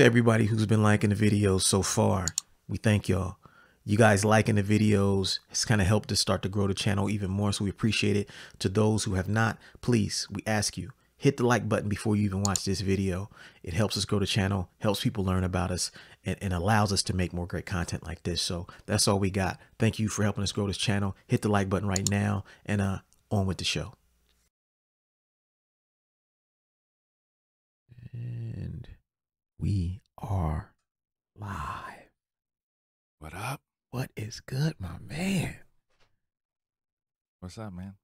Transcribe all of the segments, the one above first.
to everybody who's been liking the videos so far. We thank y'all. You guys liking the videos has kind of helped us start to grow the channel even more. So we appreciate it. To those who have not, please, we ask you, hit the like button before you even watch this video. It helps us grow the channel, helps people learn about us, and, and allows us to make more great content like this. So that's all we got. Thank you for helping us grow this channel. Hit the like button right now and uh on with the show. We are live. What up? What is good, my man? What's up, man?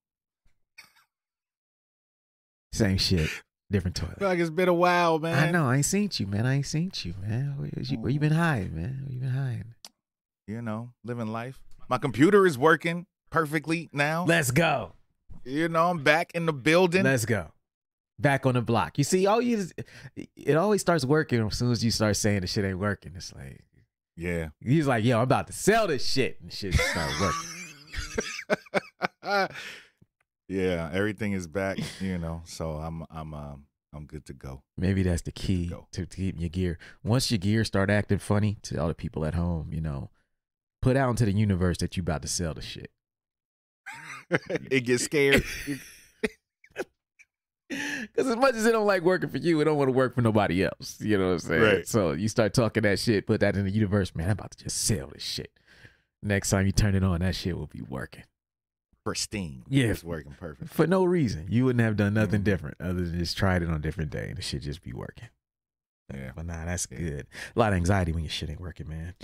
Same shit, different toilet. like it's been a while, man. I know. I ain't seen you, man. I ain't seen you, man. Where you, where you mm-hmm. been hiding, man? Where you been hiding? You know, living life. My computer is working perfectly now. Let's go. you know, I'm back in the building. Let's go. Back on the block. You see, all you it always starts working as soon as you start saying the shit ain't working. It's like yeah. he's like, yo, I'm about to sell this shit, and shit start working. yeah, everything is back, you know. So I'm I'm um I'm good to go. Maybe that's the key Go. to, to keeping your gear. Once your gear start acting funny to all the people at home, you know, put out into the universe that you about to sell the shit. it gets scared. Because as much as it don't like working for you, it don't want to work for nobody else. You know what I'm saying? Right. So you start talking that shit, put that in the universe, man. I'm about to just sell this shit. Next time you turn it on, that shit will be working Pristine. Yeah. It's working perfect. for no reason. You wouldn't have done nothing Mhm. different other than just tried it on a different day, and the shit just be working. Yeah. But nah, that's Yeah. good. A lot of anxiety when your shit ain't working, man.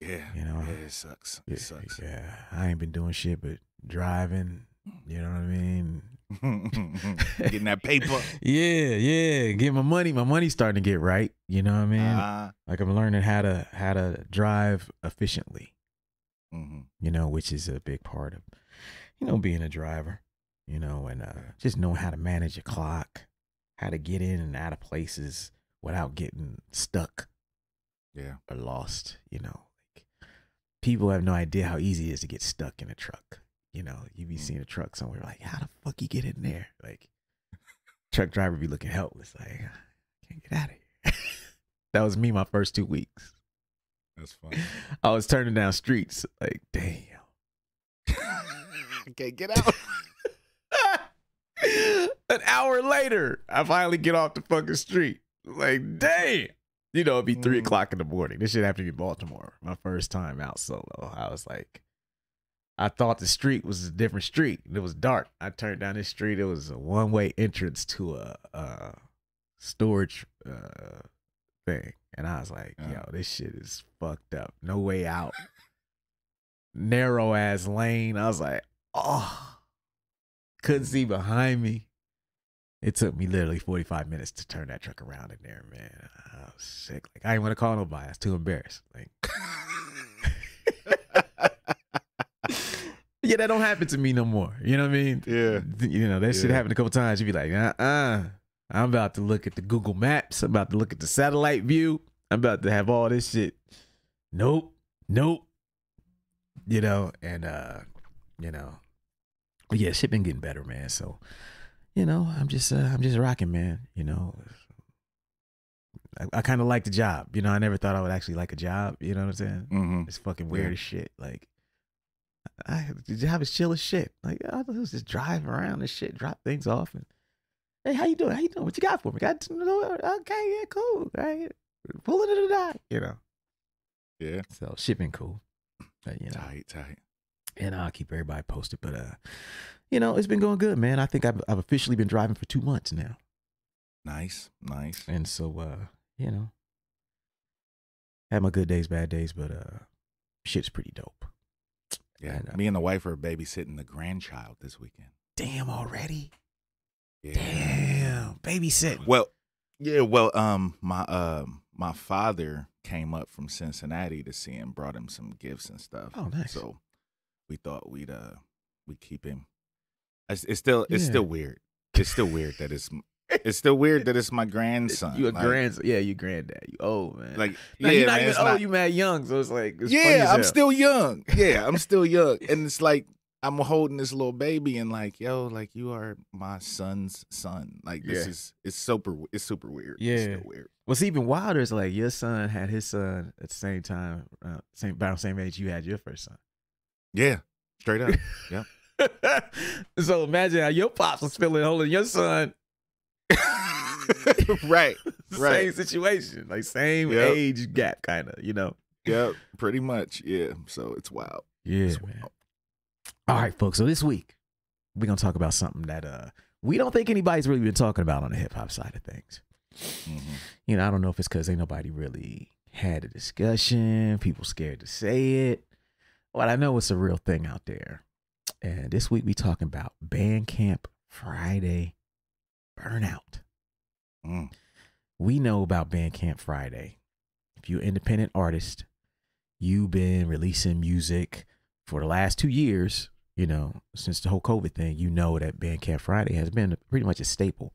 Yeah. You know? Yeah, it sucks. Yeah, It sucks. yeah. I ain't been doing shit but driving. You know what I mean? Getting that paper. Yeah, yeah. Get my money. My money's starting to get right. You know what I mean? Uh, like I'm learning how to how to drive efficiently. mhm. You know, which is a big part of you know being a driver. You know, and uh, just knowing how to manage your clock, how to get in and out of places without getting stuck Yeah. or lost. You know, like people have no idea how easy it is to get stuck in a truck. You know, you be Mm. seeing a truck somewhere like, how the fuck you get in there? Like, truck driver be looking helpless, like, I can't get out of here. that was me my first two weeks. That's fun. I was turning down streets, like, damn. I Can't get out. An hour later, I finally get off the fucking street. Like, damn. You know, it'd be three Mm. o'clock in the morning. This shit happened to be Baltimore. My first time out solo. I was like, I thought the street was a different street. It was dark. I turned down this street. It was a one way entrance to a, a storage uh, thing. And I was like, yo, this shit is fucked up. No way out. Narrow ass lane. I was like, oh, couldn't see behind me. It took me literally 45 minutes to turn that truck around in there, man. I was sick. Like, I didn't want to call nobody. I was too embarrassed. Like, yeah, that don't happen to me no more. You know what I mean? yeah. You know, that shit Yeah. happened a couple times. You'd be like, uh uh I'm about to look at the Google Maps. I'm about to look at the satellite view. I'm about to have all this shit. Nope. Nope. You know, and uh, you know. But yeah, shit been getting better, man. So, you know, I'm just uh, I'm just rocking, man. You know. I, I kind of like the job. You know, I never thought I would actually like a job. You know what I'm saying? Mm-hmm. It's fucking weird Yeah. as shit. Like, I the job is chill as shit. Like, I was just driving around and shit, drop things off, and hey, how you doing? How you doing? What you got for me? Got okay, yeah, cool. All right, pulling it to the dock. You know, Yeah. so shit been cool. But, you know, Tight, tight. and I'll keep everybody posted. But uh, you know, it's been going good, man. I think I've I've officially been driving for two months now, Nice, nice. and so uh, you know, had my good days, bad days, but uh, shit's pretty dope. Yeah. Me and the wife are babysitting the grandchild this weekend. Damn already. Yeah. Damn, babysitting. Well, yeah. Well, um, my um, my father came up from Cincinnati to see him, brought him some gifts and stuff. Oh, nice. So we thought we'd uh, we keep him. It's, it's still it's Yeah. still weird. It's still weird that it's it's still weird that it's my grandson. You a like, grandson? Yeah, you granddad. You old man. Like no, yeah, you're not man, even old. not- You mad young, so it's like it's yeah, I'm hell. still young. Yeah, I'm still young, and it's like I'm holding this little baby, and like, yo, like you are my son's son. Like this Yeah. is it's super. It's super weird. Yeah. it's still weird. What's even wilder is like your son had his son at the same time, uh, same about the same age you had your first son. Yeah, straight up. yeah. so imagine how your pops was feeling holding your son. right. Right. Same situation, like same Yep. age gap, kind of. You know. Yep. Pretty much. Yeah. So it's wild. Yeah, It's man. wild. All right, folks. So this week we're gonna talk about something that uh we don't think anybody's really been talking about on the hip hop side of things. Mhm. You know, I don't know if it's because ain't nobody really had a discussion. People scared to say it. But I know it's a real thing out there. And this week we talking about Bandcamp Friday burnout. Mm. We know about Bandcamp Friday. If you're an independent artist, you've been releasing music for the last two years, you know, since the whole COVID thing, you know that Bandcamp Friday has been pretty much a staple,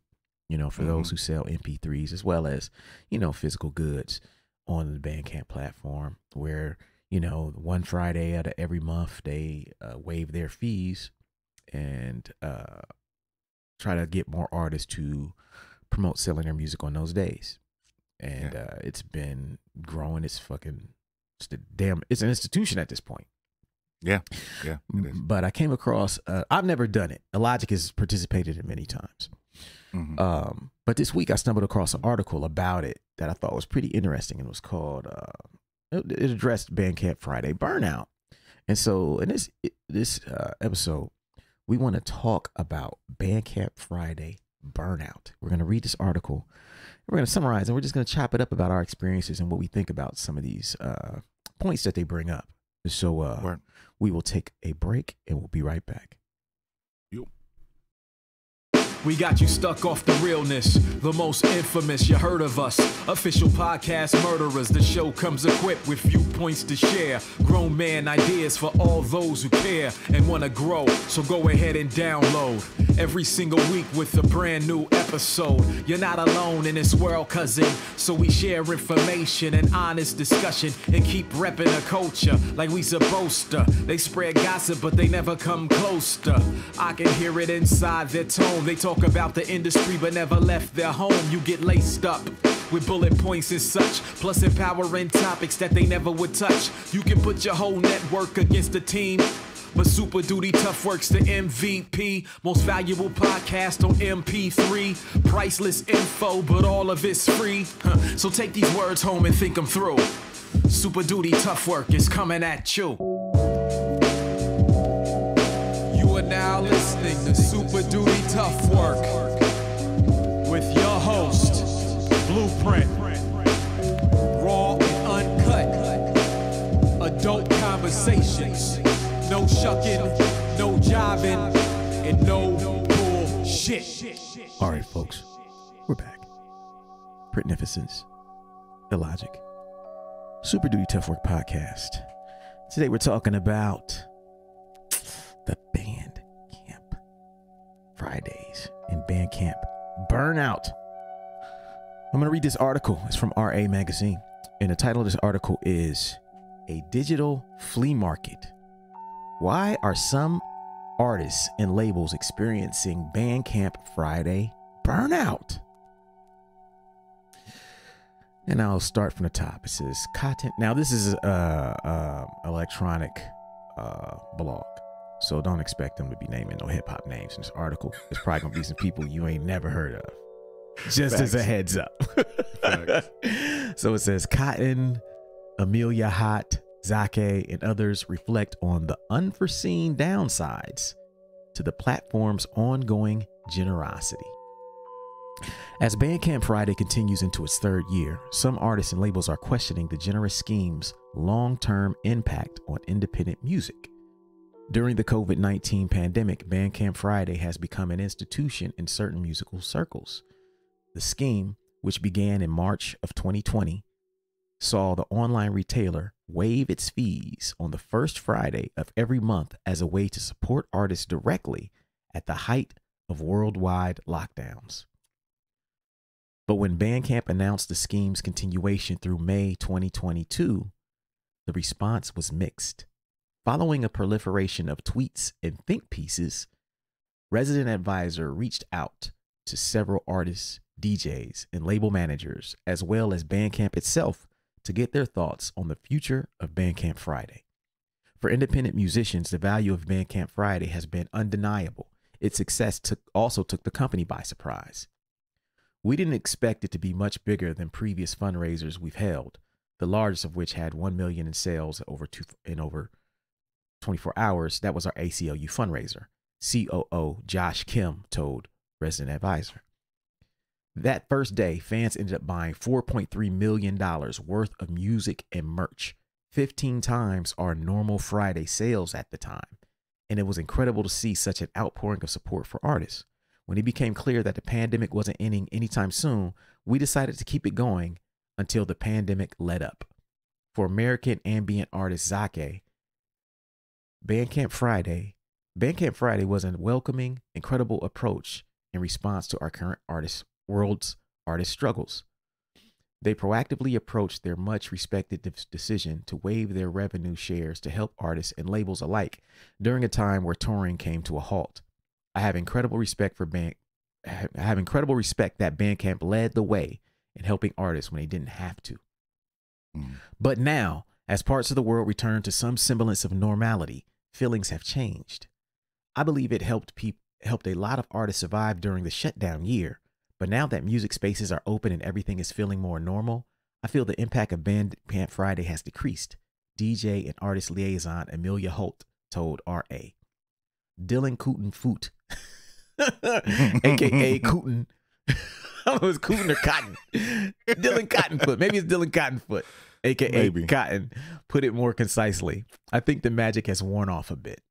you know, for those who sell MP3s as well as, you know, physical goods on the Bandcamp platform where, you know, one Friday out of every month they uh, waive their fees and uh, try to get more artists to promote selling their music on those days. And uh, it's been growing. It's fucking, it's the damn, it's an institution at this point. Yeah. Yeah. But I came across, uh, I've never done it. Illogic has participated in many times. Mhm. Um, but this week I stumbled across an article about it that I thought was pretty interesting. and It was called, uh, it, it addressed Bandcamp Friday burnout. And so in this this uh, episode, we want to talk about Bandcamp Friday burnout. We're going to read this article. We're going to summarize, and we're just going to chop it up about our experiences and what we think about some of these uh, points that they bring up. So uh, we will take a break, and we'll be right back. We got you stuck off the realness, the most infamous. You heard of us, official podcast murderers. The show comes equipped with viewpoints to share, grown man ideas for all those who care and want to grow. So go ahead and download every single week with a brand new episode. You're not alone in this world, cousin. So we share information and honest discussion and keep repping the culture like we supposed to. They spread gossip, but they never come close to. I can hear it inside their tone. They talk about the industry, but never left their home. You get laced up with bullet points and such, plus empowering topics that they never would touch. You can put your whole network against the team. But Super Duty Tough Works the MVP, most valuable podcast on MP3. Priceless info, but all of it's free. Huh. So take these words home and think them through. Super Duty Tough Work is coming at you. You are now listening Super Duty Tough Work with your host, Blueprint. Raw and uncut. Adult conversations. No shucking, no jiving, and no bullshit. All right, folks, we're back. Pretnificence, Illogic, Super Duty Tough Work Podcast. Today we're talking about the camp Fridays and Bandcamp. burnout. I'm going to read this article. It's from RA Magazine. And the title of this article is A Digital Flea Market. Why are some artists and labels experiencing Bandcamp Friday burnout? And I'll start from the top. It says content. Now this is a, uh electronic uh, blog, so don't expect them to be naming no hip hop names in this article. It's probably gonna be some people you ain't never heard of. Just as a heads up. So it says Cotton, Amelia Holt, Zake, and others reflect on the unforeseen downsides to the platform's ongoing generosity. As Bandcamp Friday continues into its third year, some artists and labels are questioning the generous scheme's long term impact on independent music. During the COVID 19 pandemic, Bandcamp Friday has become an institution in certain musical circles. The scheme, which began in March of 2020, saw the online retailer waive its fees on the first Friday of every month as a way to support artists directly at the height of worldwide lockdowns. But when Bandcamp announced the scheme's continuation through May 2022, the response was mixed. Following a proliferation of tweets and think pieces, Resident Advisor reached out to several artists DJs, and label managers, as well as Bandcamp itself, to get their thoughts on the future of Bandcamp Friday. For independent musicians, the value of Bandcamp Friday has been undeniable. Its success took, also took the company by surprise. We didn't expect it to be much bigger than previous fundraisers we've held, the largest of which had 1 million in sales over two, in over 24 hours. That was our ACLU fundraiser. COO Josh Kim told Resident Advisor. That first day, fans ended up buying $4.3 million worth of music and merch, 15 times our normal Friday sales at the time. And it was incredible to see such an outpouring of support for artists. When it became clear that the pandemic wasn't ending anytime soon, we decided to keep it going until the pandemic let up. For American ambient artist Zake, Bandcamp Friday, Bandcamp Friday was a welcoming, incredible approach in response to our current artist world's artist struggles. They proactively approached their much respected de- decision to waive their revenue shares to help artists and labels alike during a time where touring came to a halt. I have incredible respect for band I have incredible respect that Bandcamp led the way in helping artists when they didn't have to. Mm. But now, as parts of the world return to some semblance of normality, feelings have changed. I believe it helped peop- helped a lot of artists survive during the shutdown year, but now that music spaces are open and everything is feeling more normal, I feel the impact of Bandcamp Friday has decreased. DJ and artist liaison Amelia Holt told RA. Dylan Cooten Foot, aka Cooten. I don't know if it's Cooten or Cotton. Dylan Cottonfoot. Maybe it's Dylan Cottonfoot, aka Maybe. Cotton. Put it more concisely. I think the magic has worn off a bit.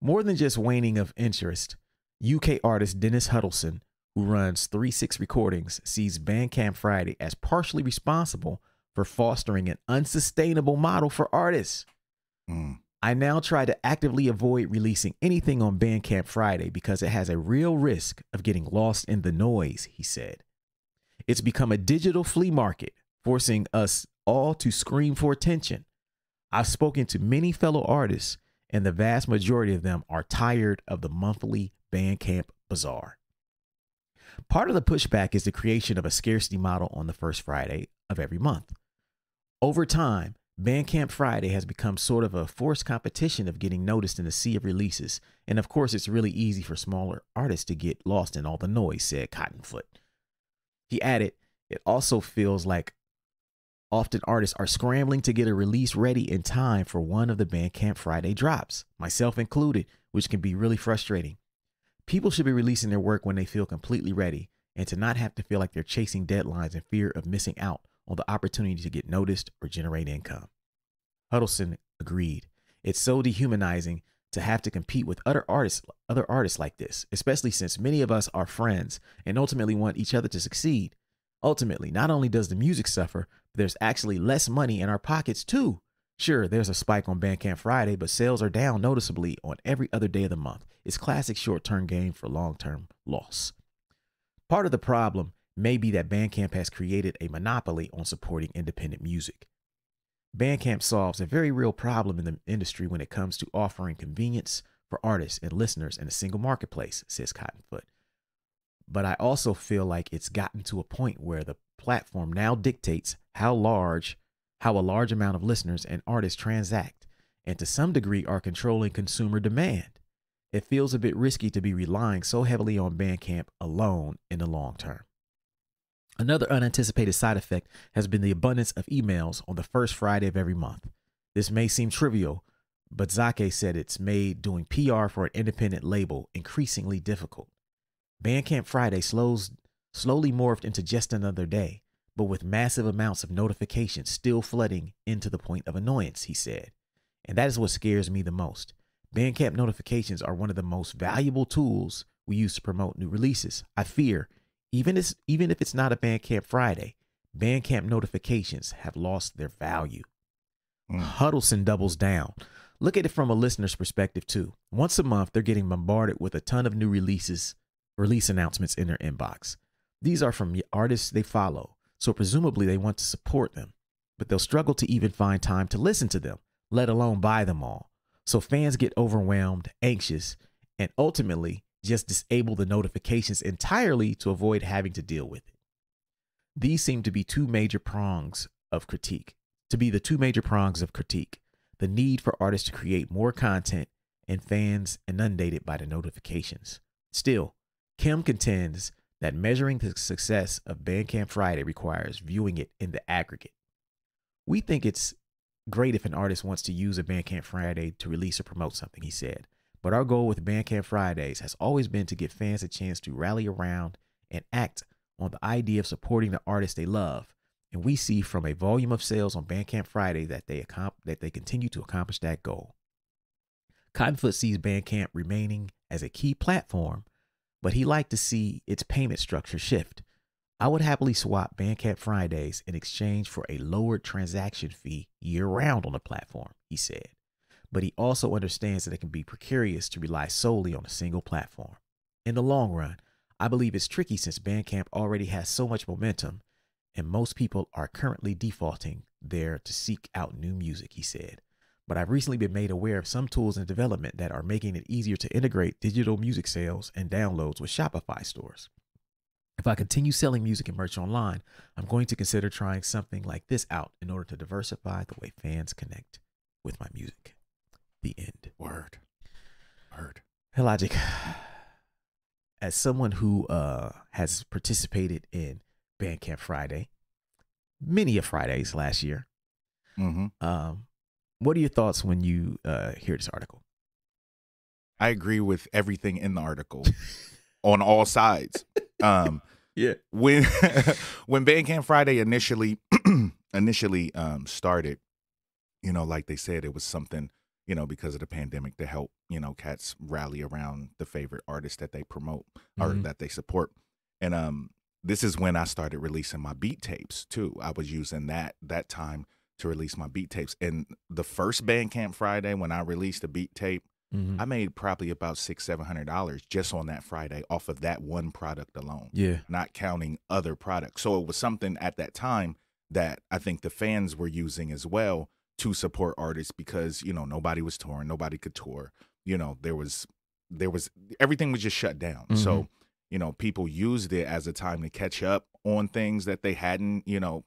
More than just waning of interest, UK artist Dennis Huddleston, who runs 3 6 Recordings, sees Bandcamp Friday as partially responsible for fostering an unsustainable model for artists. Mm. I now try to actively avoid releasing anything on Bandcamp Friday because it has a real risk of getting lost in the noise, he said. It's become a digital flea market, forcing us all to scream for attention. I've spoken to many fellow artists, and the vast majority of them are tired of the monthly Bandcamp bazaar. Part of the pushback is the creation of a scarcity model on the first Friday of every month. Over time, Bandcamp Friday has become sort of a forced competition of getting noticed in the sea of releases, and of course, it's really easy for smaller artists to get lost in all the noise, said Cottonfoot. He added, It also feels like often artists are scrambling to get a release ready in time for one of the Bandcamp Friday drops, myself included, which can be really frustrating. People should be releasing their work when they feel completely ready and to not have to feel like they're chasing deadlines in fear of missing out on the opportunity to get noticed or generate income. Huddleston agreed. It's so dehumanizing to have to compete with other artists other artists like this, especially since many of us are friends and ultimately want each other to succeed. Ultimately, not only does the music suffer, there's actually less money in our pockets too. Sure, there's a spike on Bandcamp Friday, but sales are down noticeably on every other day of the month. It's classic short-term gain for long-term loss. Part of the problem may be that Bandcamp has created a monopoly on supporting independent music. Bandcamp solves a very real problem in the industry when it comes to offering convenience for artists and listeners in a single marketplace, says Cottonfoot. But I also feel like it's gotten to a point where the platform now dictates how large, how a large amount of listeners and artists transact, and to some degree are controlling consumer demand. It feels a bit risky to be relying so heavily on Bandcamp alone in the long term. Another unanticipated side effect has been the abundance of emails on the first Friday of every month. This may seem trivial, but Zake said it's made doing PR for an independent label increasingly difficult. Bandcamp Friday slows, slowly morphed into just another day, but with massive amounts of notifications still flooding into the point of annoyance, he said. And that is what scares me the most. Bandcamp notifications are one of the most valuable tools we use to promote new releases. I fear even if, even if it's not a Bandcamp Friday, Bandcamp notifications have lost their value. Mm. Huddleston doubles down. Look at it from a listener's perspective too. Once a month, they're getting bombarded with a ton of new releases, release announcements in their inbox. These are from artists they follow, so presumably they want to support them, but they'll struggle to even find time to listen to them, let alone buy them all. So fans get overwhelmed, anxious, and ultimately just disable the notifications entirely to avoid having to deal with it. These seem to be two major prongs of critique, to be the two major prongs of critique the need for artists to create more content and fans inundated by the notifications. Still, Kim contends that measuring the success of Bandcamp Friday requires viewing it in the aggregate. We think it's great if an artist wants to use a Bandcamp Friday to release or promote something, he said. But our goal with Bandcamp Fridays has always been to give fans a chance to rally around and act on the idea of supporting the artists they love. And we see from a volume of sales on Bandcamp Friday that they that they continue to accomplish that goal. Cottonfoot sees Bandcamp remaining as a key platform, but he liked to see its payment structure shift. I would happily swap Bandcamp Fridays in exchange for a lowered transaction fee year round on the platform, he said. But he also understands that it can be precarious to rely solely on a single platform. In the long run, I believe it's tricky since Bandcamp already has so much momentum and most people are currently defaulting there to seek out new music, he said. But I've recently been made aware of some tools in development that are making it easier to integrate digital music sales and downloads with Shopify stores. If I continue selling music and merch online, I'm going to consider trying something like this out in order to diversify the way fans connect with my music. The end. Word. Word. Hey, Logic, as someone who uh, has participated in Bandcamp Friday, many of Fridays last year, mm-hmm. um, what are your thoughts when you uh, hear this article? I agree with everything in the article on all sides. Um, Yeah. when when Bandcamp Friday initially initially um, started, you know, like they said, it was something, you know, because of the pandemic to help, you know, cats rally around the favorite artists that they promote or Mhm. that they support. And um, this is when I started releasing my beat tapes too. I was using that that time to release my beat tapes. And the first Bandcamp Friday when I released a beat tape, Mhm. I made probably about six, seven hundred dollars just on that Friday off of that one product alone Yeah. not counting other products. So it was something at that time that I think the fans were using as well to support artists because, you know, nobody was touring, nobody could tour. You know, there was there was everything was just shut down. So, you know, people used it as a time to catch up on things that they hadn't, you know,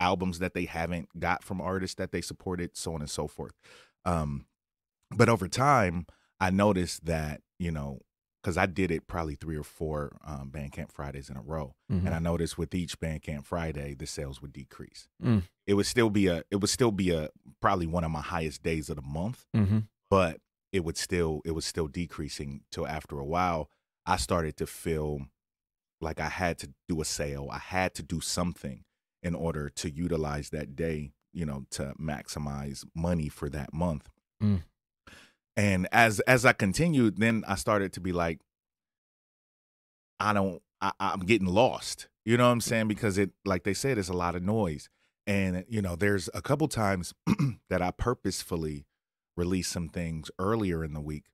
albums that they haven't got from artists that they supported, so on and so forth. Um but over time, I noticed that, you know, because I did it probably three or four um, Bandcamp Fridays in a row, Mhm. and I noticed with each Bandcamp Friday, the sales would decrease. Mm. It would still be a, it would still be a probably one of my highest days of the month, Mhm. but it would still, it was still decreasing till after a while, I started to feel like I had to do a sale, I had to do something in order to utilize that day, you know, to maximize money for that month. Mm. And as as I continued, then I started to be like, I don't, I, I'm getting lost. You know what I'm saying? Because it, like they said, it's a lot of noise. And you know, there's a couple times that I purposefully released some things earlier in the week,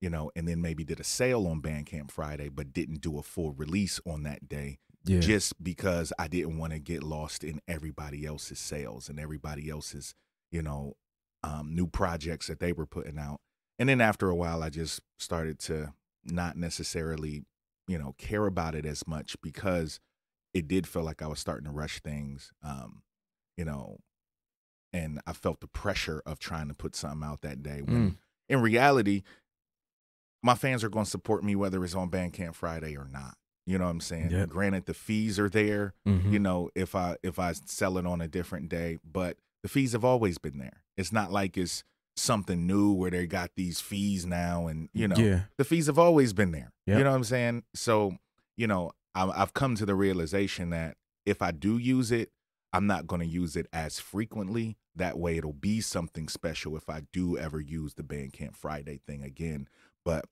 you know, and then maybe did a sale on Bandcamp Friday, but didn't do a full release on that day Yeah. just because I didn't want to get lost in everybody else's sales and everybody else's, you know, um, new projects that they were putting out. And then after a while, I just started to not necessarily, you know, care about it as much because it did feel like I was starting to rush things, um, you know, and I felt the pressure of trying to put something out that day when Mm. in reality, my fans are going to support me whether it's on Bandcamp Friday or not. You know what I'm saying? Yep. Granted, the fees are there. Mhm. You know, if I if I sell it on a different day, but the fees have always been there. It's not like it's something new where they got these fees now, and you know, Yeah. the fees have always been there. Yep. You know what I'm saying? So, you know, I, I've come to the realization that if I do use it, I'm not going to use it as frequently. That way, it'll be something special if I do ever use the Bandcamp Friday thing again. But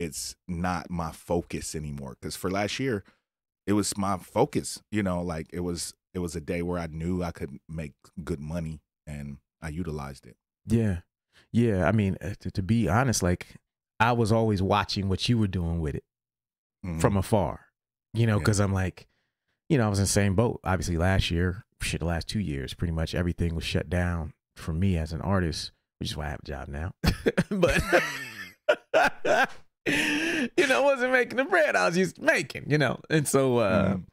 it's not my focus anymore because for last year, it was my focus. You know, like it was it was a day where I knew I could make good money and I utilized it. Yeah. Yeah. I mean, uh, to, to be honest, like I was always watching what you were doing with it Mhm. from afar, you know, Yeah. because I'm like, you know, I was in the same boat. Obviously, last year, shit, the last two years, pretty much everything was shut down for me as an artist, which is why I have a job now. but you know, I wasn't making the bread I was used to making, you know. And so uh Mhm.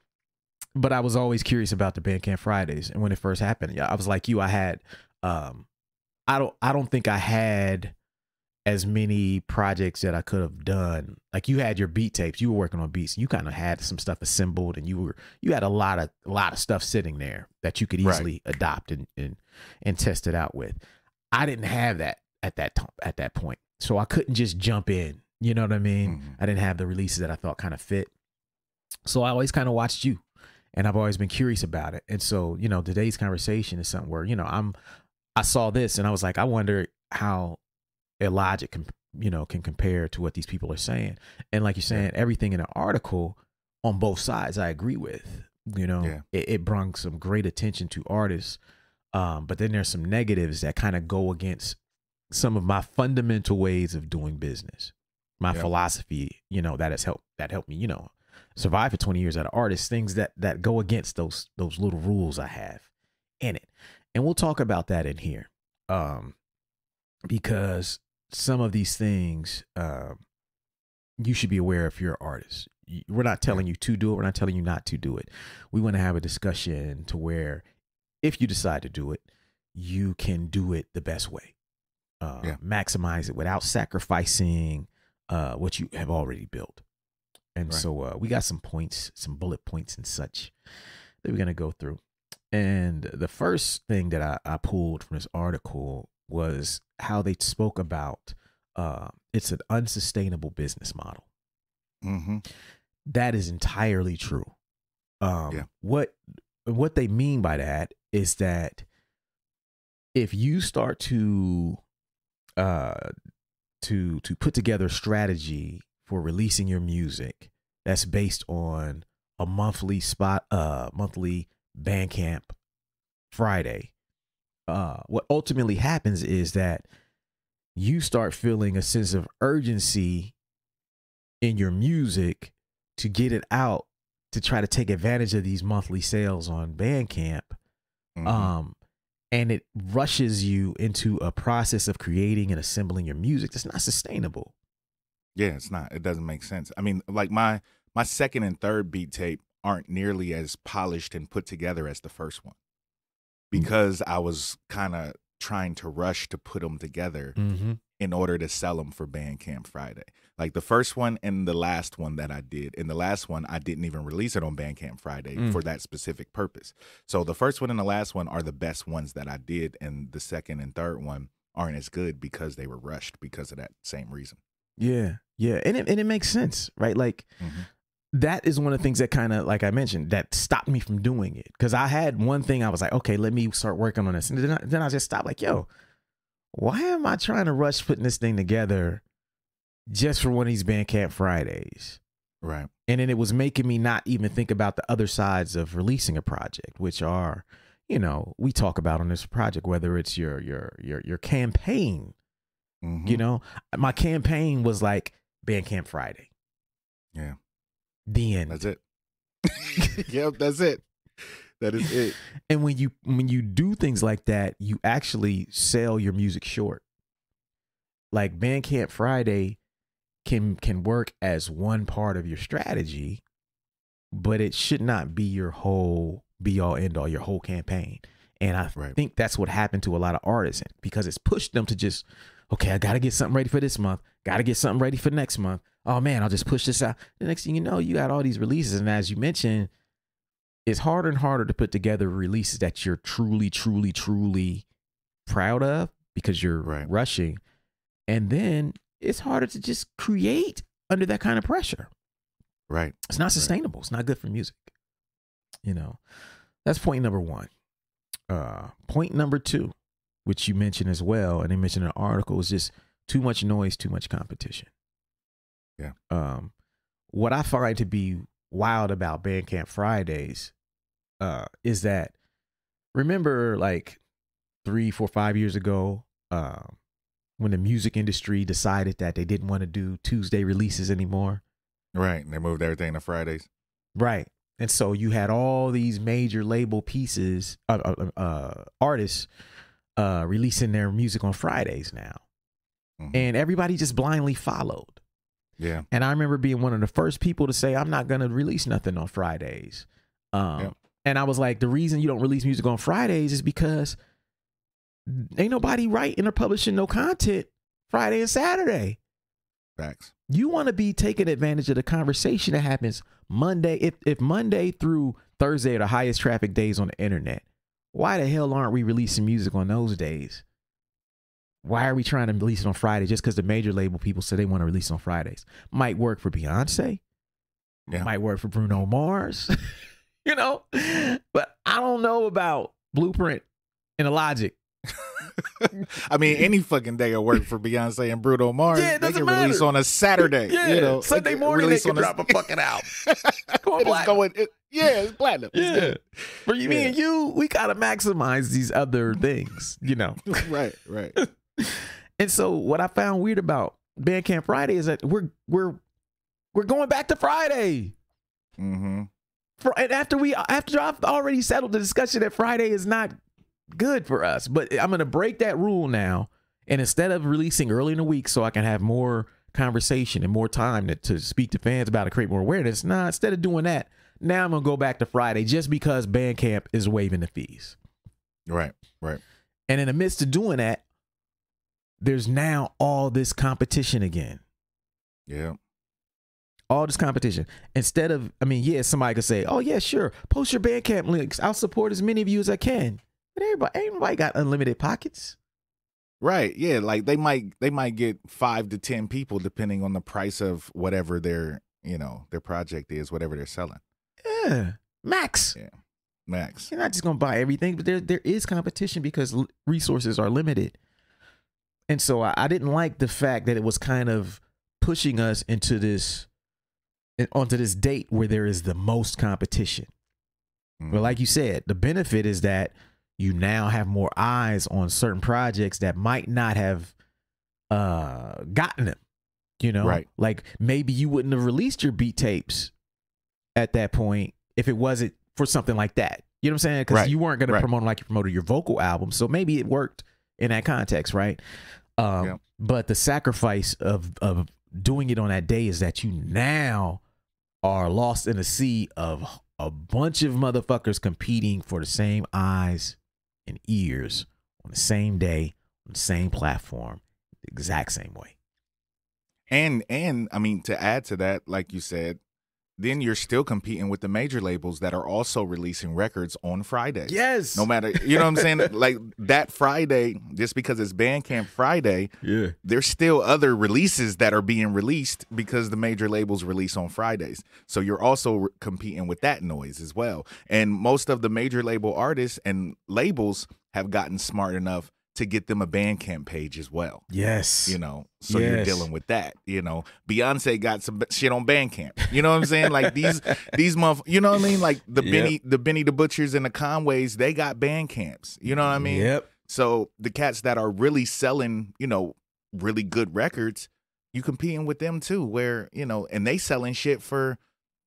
but I was always curious about the Bandcamp Fridays. And when it first happened, yeah, I was like you, I had um I don't I don't think I had as many projects that I could have done. Like you had your beat tapes, you were working on beats, you kind of had some stuff assembled and you were you had a lot of a lot of stuff sitting there that you could Right. easily adopt and and and test it out with. I didn't have that at that time at that point. So I couldn't just jump in. You know what I mean? Mhm. I didn't have the releases that I thought kind of fit. So I always kind of watched you and I've always been curious about it. And so, you know, today's conversation is something where, you know, I'm I saw this and I was like, I wonder how Illogic can, you know, can compare to what these people are saying. And like you're saying, everything in the article on both sides I agree with. You know, Yeah. it, it brung some great attention to artists. Um, but then there's some negatives that kind of go against some of my fundamental ways of doing business. My philosophy, you know, that has helped that helped me, you know, survive for 20 years as an artist, things that that go against those those little rules I have in it. And we'll talk about that in here. Um because some of these things um you should be aware if you're an artist. We're not telling you to do it, we're not telling you not to do it. We want to have a discussion to where if you decide to do it, you can do it the best way. Uh, Yeah. maximize it without sacrificing uh, what you have already built. And Right. so uh, we got some points, some bullet points and such that we're going to go through. And the first thing that I, I pulled from this article was how they spoke about uh, it's an unsustainable business model. Mhm. That is entirely true. Um, Yeah. What what they mean by that is that if you start to uh, to to put together a strategy for releasing your music that's based on a monthly spot uh monthly Bandcamp Friday. Uh what ultimately happens is that you start feeling a sense of urgency in your music to get it out to try to take advantage of these monthly sales on Bandcamp Mhm. um and it rushes you into a process of creating and assembling your music that's not sustainable Yeah, it's not. It doesn't make sense. I mean, like my my second and third beat tape aren't nearly as polished and put together as the first one because I was kind of trying to rush to put them together mm-hmm. in order to sell them for Bandcamp Friday. Like the first one and the last one that I did. In the last one, I didn't even release it on Bandcamp Friday Mm. for that specific purpose. So the first one and the last one are the best ones that I did, and the second and third one aren't as good because they were rushed because of that same reason. yeah yeah and it, and it makes sense right like Mhm. that is one of the things that kind of like i mentioned that stopped me from doing it because i had one thing i was like okay let me start working on this and then I, then I just stopped like yo why am i trying to rush putting this thing together just for one of these bandcamp fridays Right. and then it was making me not even think about the other sides of releasing a project which are you know we talk about on this project whether it's your your your your campaign Mhm. you know my campaign was like bandcamp friday Yeah. the end That's it. yep, that's it. That is it. and when you when you do things like that you actually sell your music short like bandcamp friday can can work as one part of your strategy but it should not be your whole be all end all your whole campaign and i Right. think that's what happened to a lot of artists because it's pushed them to just okay i gotta get something ready for this month gotta get something ready for next month oh man i'll just push this out the next thing you know you got all these releases and as you mentioned it's harder and harder to put together releases that you're truly, truly, truly proud of because you're Right. rushing. And then it's harder to just create under that kind of pressure. Right. It's not sustainable. It's not good for music. You know, that's point number one. Uh, point number two, which you mentioned as well, and they mentioned in the article, is just too much noise, too much competition. Yeah. Um, what I find to be wild about Bandcamp Fridays uh, is that remember like three, four, five years ago, um, when the music industry decided that they didn't want to do Tuesday releases anymore. Right. And they moved everything to Fridays. Right. And so you had all these major label pieces, uh, uh, uh, artists uh, releasing their music on Fridays now. Mhm. And everybody just blindly followed. Yeah. And I remember being one of the first people to say, I'm not going to release nothing on Fridays. Um, Yep. And I was like, the reason you don't release music on Fridays is because ain't nobody writing or publishing no content Friday and Saturday. Facts. You want to be taking advantage of the conversation that happens Monday. If, if Monday through Thursday are the highest traffic days on the internet, why the hell aren't we releasing music on those days? Why are we trying to release it on Friday just because the major label people say they want to release on Fridays? Might work for Beyonce. Yeah. Might work for Bruno Mars. you know? But I don't know about Blueprint and the Logic. I mean, any fucking day will work for Beyonce and Bruno Mars. Yeah, it they doesn't can release on a Saturday. Yeah, you know, Sunday morning they can on a- drop a fucking album. Go on It is going. It, yeah, it's platinum. Yeah. good. For you, me and you, we gotta maximize these other things, you know. right, right. And so what I found weird about Bandcamp Friday is that we're we're we're going back to Friday. Mm-hmm. For, and after we after I've already settled the discussion that Friday is not good for us, but I'm gonna break that rule now. And instead of releasing early in the week so I can have more conversation and more time to, to speak to fans about it, create more awareness, nah, instead of doing that, now I'm gonna go back to Friday just because Bandcamp is waiving the fees. Right, right. And in the midst of doing that, there's now all this competition again. Yeah. All this competition. Instead of, I mean, yeah, somebody could say, oh, yeah, sure, post your Bandcamp links. I'll support as many of you as I can. But everybody, everybody got unlimited pockets. Right. Yeah. Like they might they might get five to ten people depending on the price of whatever their you know their project is, whatever they're selling. Yeah. Max. Yeah. Max. You're not just going to buy everything, but there, there is competition because resources are limited. And so I, I didn't like the fact that it was kind of pushing us into this, onto this date where there is the most competition. Mhm. But like you said, the benefit is that you now have more eyes on certain projects that might not have uh gotten them. You know, Right. Like maybe you wouldn't have released your beat tapes at that point if it wasn't for something like that. You know what I'm saying? Because Right. you weren't going to promote like you promoted your vocal album, so maybe it worked in that context, right? Um, Yeah. But the sacrifice of of doing it on that day is that you now are lost in a sea of a bunch of motherfuckers competing for the same eyes and ears on the same day on the same platform, the exact same way. And and I mean to add to that, like you said, then you're still competing with the major labels that are also releasing records on Friday. Yes. No matter, you know what I'm saying? like that Friday, just because it's Bandcamp Friday, Yeah. there's still other releases that are being released because the major labels release on Fridays. So you're also re- competing with that noise as well. And most of the major label artists and labels have gotten smart enough to get them a Bandcamp page as well. Yes. You know, so you're dealing with that. You know, Beyonce got some shit on Bandcamp. You know what I'm saying? Like these, these month. You know what I mean? Like the Yep. Benny, the Benny the Butchers and the Conways, they got Bandcamps. You know what I mean? Yep. So the cats that are really selling, you know, really good records, you competing with them too, where, you know, and they selling shit for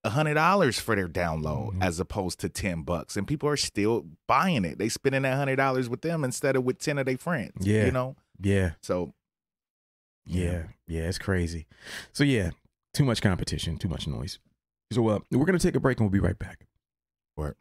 a hundred dollars for their download Mhm. as opposed to ten bucks. And people are still buying it. They spending that hundred dollars with them instead of with ten of their friends. Yeah. You know? Yeah. So Yeah. Yeah. It's crazy. So yeah, too much competition, too much noise. So uh, we're gonna take a break and we'll be right back. Work.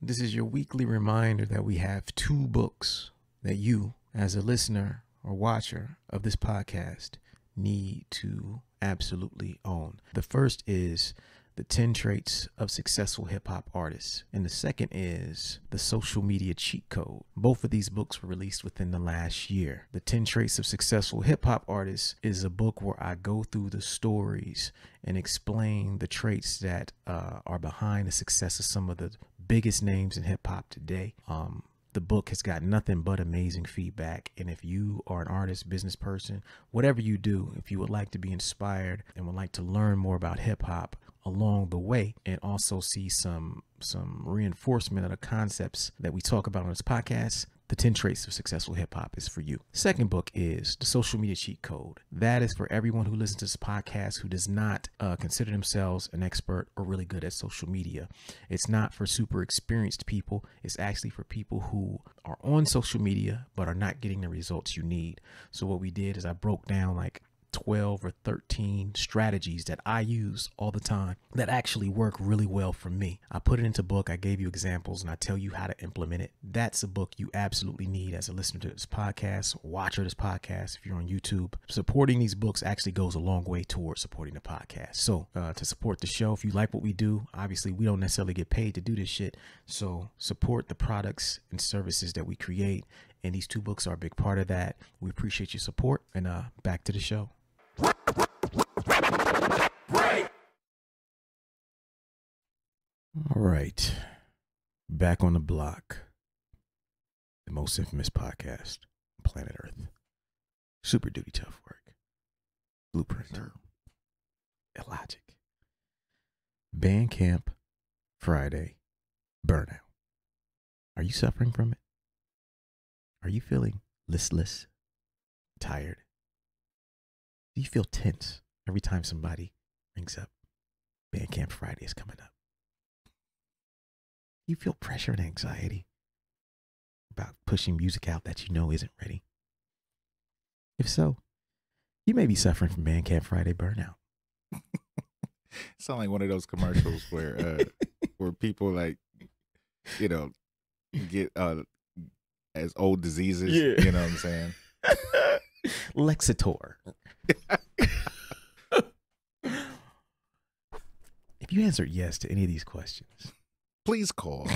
This is your weekly reminder that we have two books that you, as a listener or watcher of this podcast, need to absolutely own. The first is The 10 Traits of Successful Hip Hop Artists, and the second is The Social Media Cheat Code. Both of these books were released within the last year. The 10 Traits of Successful Hip Hop Artists is a book where I go through the stories and explain the traits that uh, are behind the success of some of the biggest names in hip hop today. Um, the book has got nothing but amazing feedback. And if you are an artist, business person, whatever you do, if you would like to be inspired and would like to learn more about hip hop along the way and also see some some reinforcement of the concepts that we talk about on this podcast, The 10 Traits of Successful Hip Hop is for you. Second book is The Social Media Cheat Code. That is for everyone who listens to this podcast who does not uh, consider themselves an expert or really good at social media. It's not for super experienced people, it's actually for people who are on social media but are not getting the results you need. So, what we did is I broke down like 12 or 13 strategies that I use all the time that actually work really well for me. I put it into book, I gave you examples, and I tell you how to implement it. That's a book you absolutely need as a listener to this podcast, watcher this podcast, if you're on YouTube. Supporting these books actually goes a long way towards supporting the podcast. So, uh, to support the show, if you like what we do, obviously we don't necessarily get paid to do this shit. So, support the products and services that we create. And these two books are a big part of that. We appreciate your support. And uh, back to the show. All right. Back on the block. The most infamous podcast on planet Earth. Super duty tough work. Blueprint. Illogic. Bandcamp Friday. Burnout. Are you suffering from it? Are you feeling listless? Tired? Do you feel tense every time somebody brings up Bandcamp Friday is coming up? Do you feel pressure and anxiety about pushing music out that you know isn't ready? If so, you may be suffering from Bandcamp Friday burnout. Sound like one of those commercials where uh where people like you know get uh as old diseases. Yeah. You know what I'm saying? Lexitor. if you answered yes to any of these questions, Please call.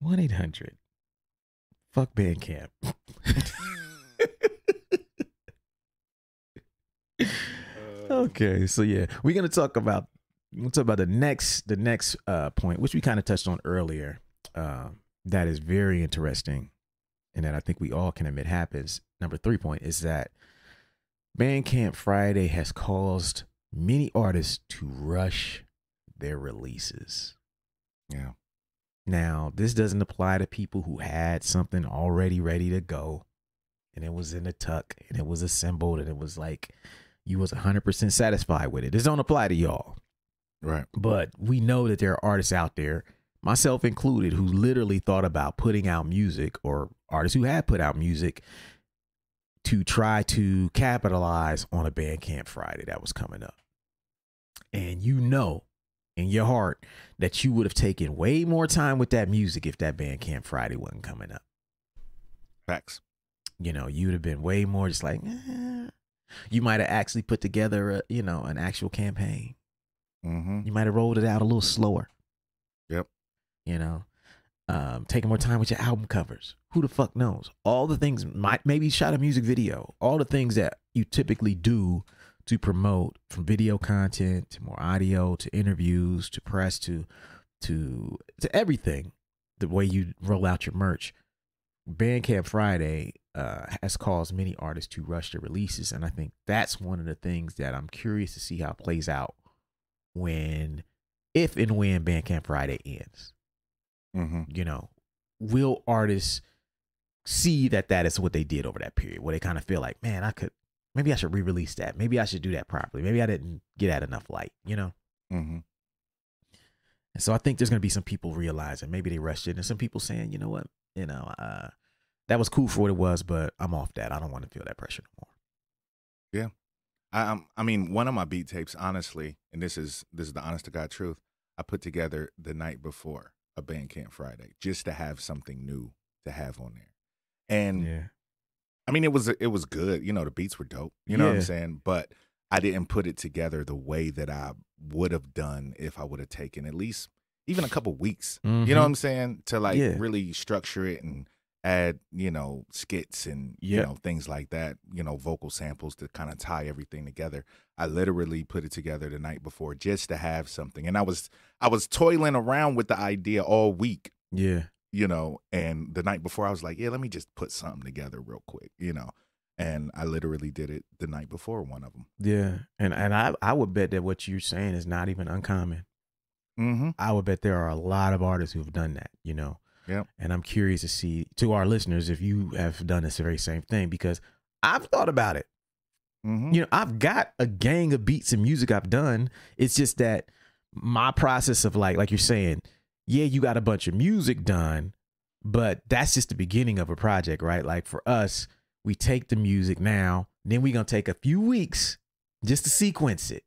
1 800 fuck Bandcamp. okay, so yeah, we're gonna talk about we'll talk about the next the next uh point, which we kind of touched on earlier. Um, that is very interesting, and that I think we all can admit happens. Number three point is that Bandcamp Friday has caused many artists to rush their releases. Yeah. Now, this doesn't apply to people who had something already ready to go and it was in the tuck and it was assembled and it was like you was 100% satisfied with it. This don't apply to y'all. Right. But we know that there are artists out there, myself included, who literally thought about putting out music or artists who had put out music to try to capitalize on a Bandcamp Friday that was coming up. And you know in your heart that you would have taken way more time with that music if that Bandcamp Friday wasn't coming up. Facts. You know, you would have been way more just like, eh. you might have actually put together, a, you know, an actual campaign. Mm-hmm. You might have rolled it out a little slower. Yep. You know, um, taking more time with your album covers. Who the fuck knows? All the things, might maybe shot a music video. All the things that you typically do to promote, from video content to more audio to interviews to press to to to everything. The way you roll out your merch. Bandcamp Friday uh, has caused many artists to rush their releases, and I think that's one of the things that I'm curious to see how it plays out when, if and when Bandcamp Friday ends. Mm-hmm. You know, will artists see that that is what they did over that period, where they kind of feel like, man, I could, maybe I should re-release that, maybe I should do that properly, maybe I didn't get at enough light, you know. Mm-hmm. And so I think there's gonna be some people realizing maybe they rushed it, and some people saying, you know what, you know, uh, that was cool for what it was, but I'm off that. I don't want to feel that pressure no more. I, um, I mean, one of my beat tapes, honestly, and this is this is the honest to God truth. I put together the night before a Bandcamp Friday just to have something new to have on there, and Yeah. I mean, it was it was good. You know, the beats were dope. You know what I'm saying? But I didn't put it together the way that I would have done if I would have taken at least even a couple weeks. You know what I'm saying? To like Mm-hmm. Yeah. really structure it and add, you know, skits and you know things like that. You know, vocal samples to kind of tie everything together. I literally put it together the night before just to have something, and I was I was toiling around with the idea all week Yeah. you know, and the night before I was like, yeah, let me just put something together real quick, you know. And I literally did it the night before one of them. Yeah. And and I I would bet that what you're saying is not even uncommon. Mm-hmm. I would bet there are a lot of artists who've done that, you know. Yep. And I'm curious to see to our listeners if you have done this very same thing because I've thought about it. Mhm. You know, I've got a gang of beats and music I've done. It's just that my process of like, like you're saying, yeah, you got a bunch of music done, but that's just the beginning of a project, right? Like for us, we take the music now, then we're gonna take a few weeks just to sequence it.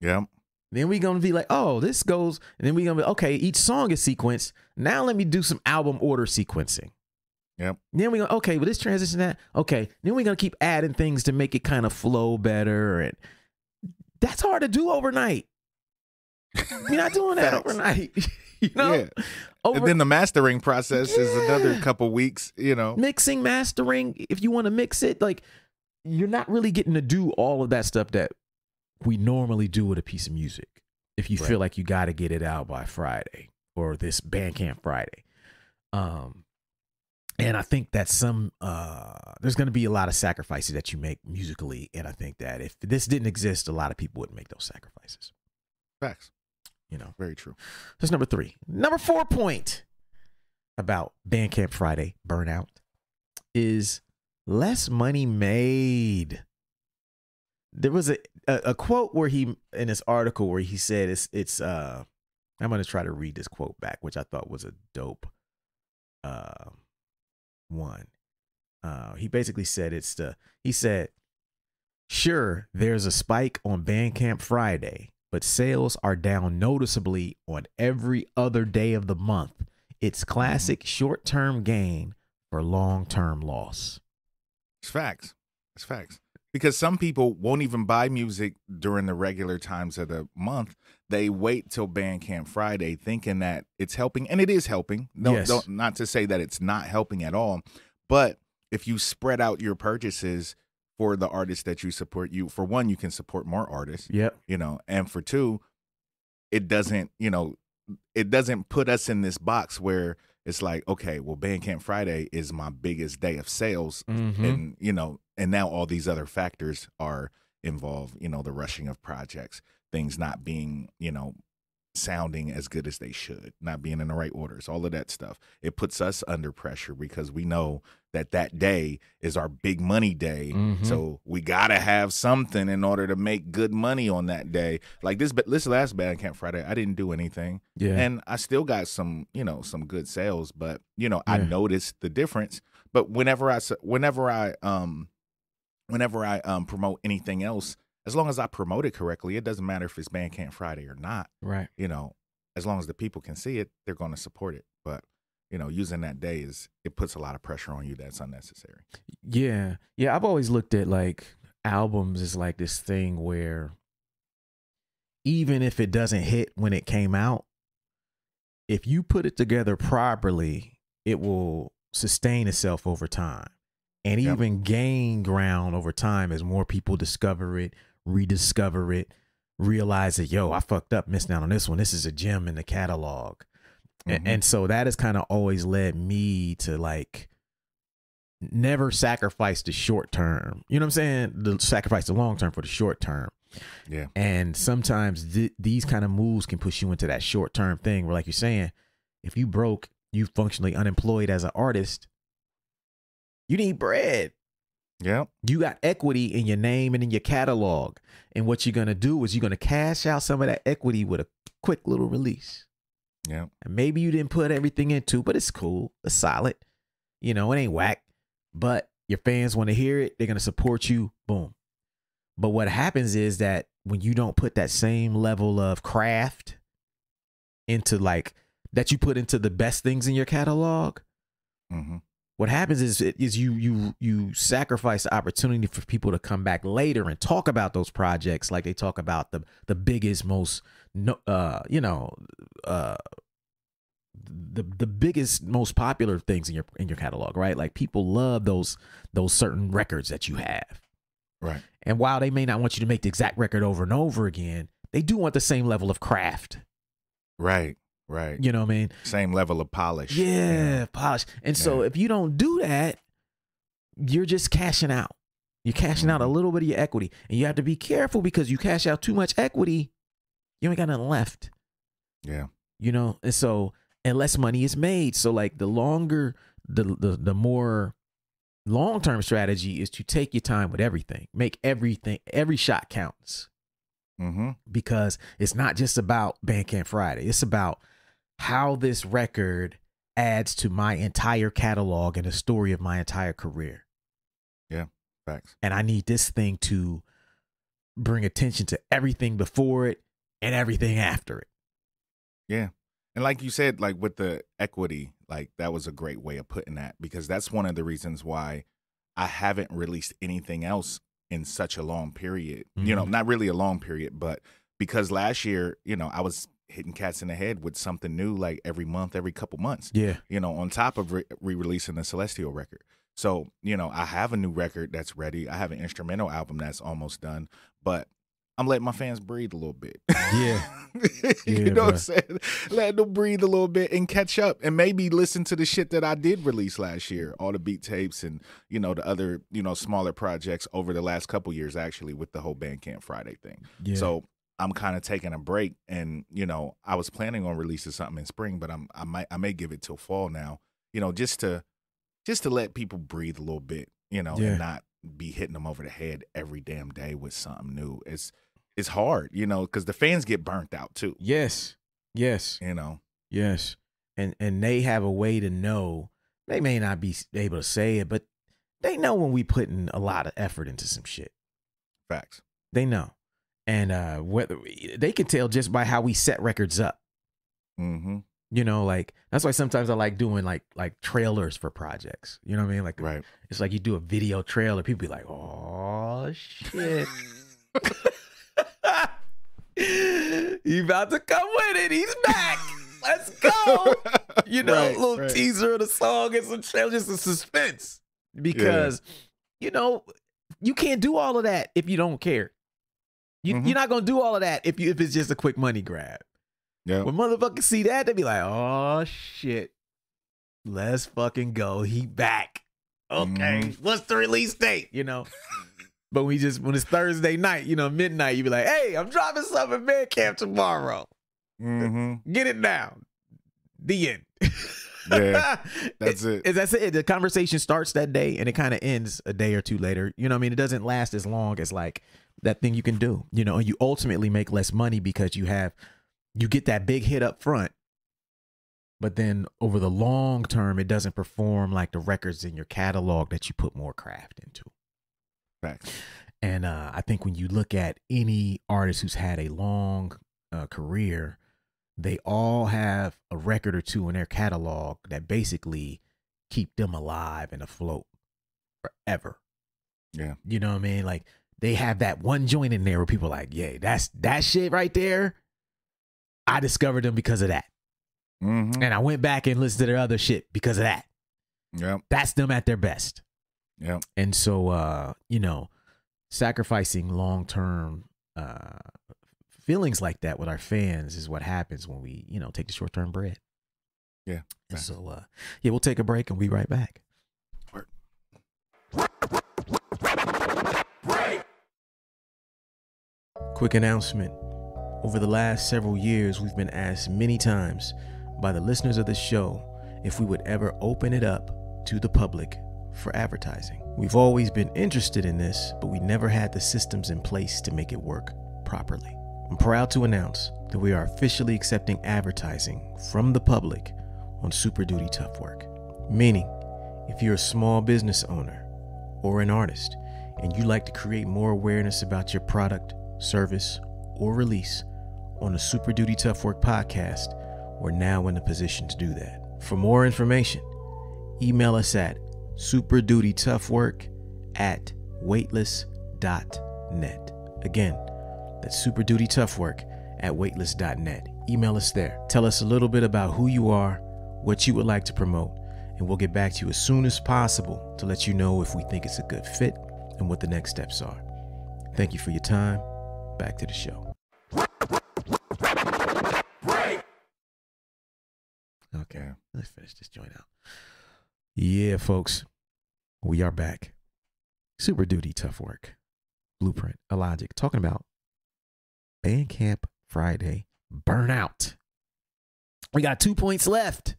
Yep. Then we're gonna be like, oh, this goes, and then we're gonna be okay, each song is sequenced. Now let me do some album order sequencing. Yep. Then we go, okay, well, this transition that, okay. Then we're gonna keep adding things to make it kind of flow better. And that's hard to do overnight. You're not doing that overnight. you know? Yeah. Over And then the mastering process is another couple weeks, you know. mixing, mastering, if you want to mix it, like you're not really getting to do all of that stuff that we normally do with a piece of music. If you Right. feel like you got to get it out by Friday or this Bandcamp Friday. Um and I think that some uh there's going to be a lot of sacrifices that you make musically and I think that if this didn't exist a lot of people wouldn't make those sacrifices, Facts. you know. Very true. That's number three. Number four point about Bandcamp Friday burnout is less money made. There was a, a, a quote where he in this article where he said it's it's uh I'm gonna try to read this quote back, which I thought was a dope uh one. Uh he basically said it's the he said Sure, there's a spike on Bandcamp Friday, but sales are down noticeably on every other day of the month. It's classic short term gain for long term loss. It's facts. It's facts. Because some people won't even buy music during the regular times of the month. They wait till Bandcamp Friday thinking that it's helping, and it is helping. No, Yes. don't, not to say that it's not helping at all. But if you spread out your purchases for the artists that you support, you for one, you can support more artists, Yep. you know, and for two, it doesn't, you know, it doesn't put us in this box where it's like, okay, well, Bandcamp Friday is my biggest day of sales Mm-hmm. and you know and now all these other factors are involved you know the rushing of projects things not being you know sounding as good as they should not being in the right orders all of that stuff it puts us under pressure because we know that that day is our big money day Mhm. so we gotta have something in order to make good money on that day like this but this last bandcamp friday i didn't do anything Yeah. and I still got some, you know, some good sales, but you know, I noticed the difference. But whenever I, whenever I, um, whenever I um promote anything else, as long as I promote it correctly, it doesn't matter if it's Bandcamp Friday or not. right. You know, as long as the people can see it, they're going to support it. But you know, using that day is it puts a lot of pressure on you that's unnecessary. Yeah. Yeah. I've always looked at like albums as like this thing where even if it doesn't hit when it came out, if you put it together properly, it will sustain itself over time and Yep. even gain ground over time as more people discover it, rediscover it, realize that, yo, I fucked up missing out on this one. This is a gem in the catalog. Mhm. And, so that has kind of always led me to like never sacrifice the short term. You know what I'm saying? The sacrifice the long term for the short term. Yeah. And sometimes th- these kind of moves can push you into that short term thing where, like you're saying, if you broke, you functionally unemployed as an artist, you need bread. Yeah. You got equity in your name and in your catalog. And what you're going to do is you're going to cash out some of that equity with a quick little release. Yep. And maybe you didn't put everything into, but it's cool. It's solid. You know, it ain't whack. But your fans want to hear it. They're gonna support you. Boom. But what happens is that when you don't put that same level of craft into like that you put into the best things in your catalog, hmm what happens is is you you you sacrifice the opportunity for people to come back later and talk about those projects like they talk about the the biggest most no uh you know uh the the biggest most popular things in your in your catalog right like people love those those certain records that you have Right. and while they may not want you to make the exact record over and over again they do want the same level of craft Right. Right. you know what i mean Same level of polish. yeah, polish. And so if you don't do that, you're just cashing out. You're cashing out a Mhm. little bit of your equity. And you have to be careful because you cash out too much equity, you ain't got nothing left. Yeah. You know? And so and less money is made. So like the longer the the, the more long term strategy is to take your time with everything. Make everything every shot counts Mm-hmm. because it's not just about Bandcamp Friday. It's about how this record adds to my entire catalog and the story of my entire career. Yeah, facts. And I need this thing to bring attention to everything before it and everything after it. Yeah. And like you said, like with the equity, like that was a great way of putting that because that's one of the reasons why I haven't released anything else in such a long period. You know, Mhm. not really a long period, but because last year, you know, I was hitting cats in the head with something new like every month, every couple months, Yeah. you know, on top of re releasing the Celestial record. So, you know, I have a new record that's ready. I have an instrumental album that's almost done, but I'm letting my fans breathe a little bit. Yeah. you Yeah, know what I'm saying? Let them breathe a little bit and catch up and maybe listen to the shit that I did release last year, all the beat tapes and, you know, the other, you know, smaller projects over the last couple years actually with the whole Bandcamp Friday thing. Yeah. So I'm kind of taking a break and, you know, I was planning on releasing something in spring, but I'm I might I may give it till fall now, you know, just to just to let people breathe a little bit, you know, Yeah. and not be hitting them over the head every damn day with something new. It's it's hard, you know, because the fans get burnt out too, yes. Yes. you know. Yes. And and they have a way to know. They may not be able to say it, but they know when we putting a lot of effort into some shit. Facts. They know. And uh whether they can tell just by how we set records up. Mm-hmm. You know, like that's why sometimes I like doing like like trailers for projects. You know what I mean? Like Right. it's like you do a video trailer, people be like, "Oh shit." he about to come with it. He's back. Let's go. You know, Right, a little right. teaser of the song and some trailer, just a suspense. Because, you know, you can't do all of that if you don't care. You, Mhm. You're not gonna do all of that if you if it's just a quick money grab. Yeah. When motherfuckers see that, they be like, "Oh shit, let's fucking go. He back. Okay, Mhm. what's the release date? You know." but we just when it's Thursday night, you know, midnight, you be like, "Hey, I'm dropping something in Bandcamp tomorrow. Mm-hmm. Get it down." The end. Yeah, that's it. Is that's it? The conversation starts that day and it kind of ends a day or two later. You know, what I mean, it doesn't last as long as like that thing you can do. You know, and you ultimately make less money because you have you get that big hit up front, but then over the long term, it doesn't perform like the records in your catalog that you put more craft into. Facts. And uh, I think when you look at any artist who's had a long uh, career, they all have a record or two in their catalog that basically keep them alive and afloat forever. Yeah. You know what I mean? Like they have that one joint in there where people are like, yeah, that's that shit right there. I discovered them because of that. Mm-hmm. And I went back and listened to their other shit because of that. Yep. That's them at their best. Yep. And so, uh, you know, sacrificing long term uh, feelings like that with our fans is what happens when we, you know, take the short term bread. Yeah, And so, uh, yeah, we'll take a break and we'll be right back. Quick announcement. Over the last several years, we've been asked many times by the listeners of the show if we would ever open it up to the public for advertising. We've always been interested in this, but we never had the systems in place to make it work properly. I'm proud to announce that we are officially accepting advertising from the public on Super Duty Tough Work. Meaning, if you're a small business owner or an artist and you'd like to create more awareness about your product, service, or release on the Super Duty Tough Work podcast, we're now in a position to do that. For more information, email us at superdutytoughwork at weightless.net. Again, that's super duty tough work at weightless.net. Email us there. Tell us a little bit about who you are, what you would like to promote, and we'll get back to you as soon as possible to let you know if we think it's a good fit and what the next steps are. Thank you for your time. Back to the show. Okay, let's finish this joint out. Yeah, folks, we are back. Super duty, tough work. Blueprint, Illogic, talking about Bandcamp Friday burnout. we got two points left.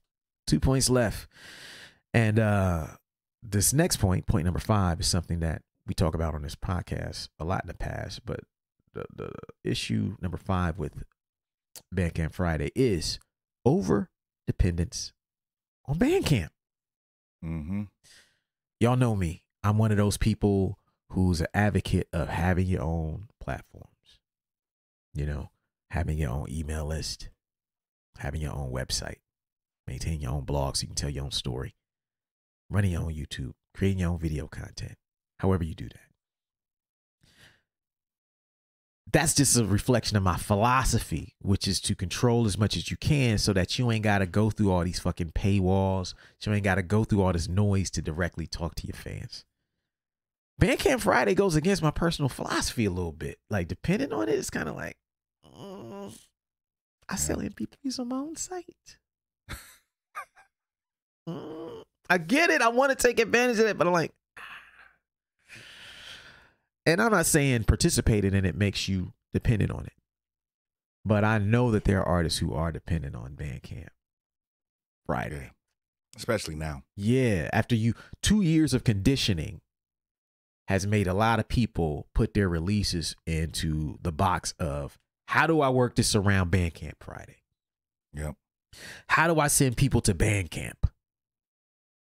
Two points left. And uh this next point, point number five, is something that we talk about on this podcast a lot in the past. But the, the issue number five with Bandcamp Friday is over dependence on Bandcamp. Mm-hmm. Y'all know me. I'm one of those people who's an advocate of having your own platforms. You know, having your own email list, having your own website, maintaining your own blog so you can tell your own story, running your own YouTube, creating your own video content, however you do that. That's just a reflection of my philosophy, which is to control as much as you can so that you ain't got to go through all these fucking paywalls. You ain't got to go through all this noise to directly talk to your fans. Bandcamp Friday goes against my personal philosophy a little bit. Like, depending on it, it's kind of like, mm, I sell MP3s on my own site. Mm, I get it. I want to take advantage of it, but I'm like, and I'm not saying participating in it makes you dependent on it, but I know that there are artists who are dependent on Bandcamp Friday. Especially now. Yeah, after you two years of conditioning has made a lot of people put their releases into the box of how do I work this around Bandcamp Friday? Yep. How do I send people to Bandcamp?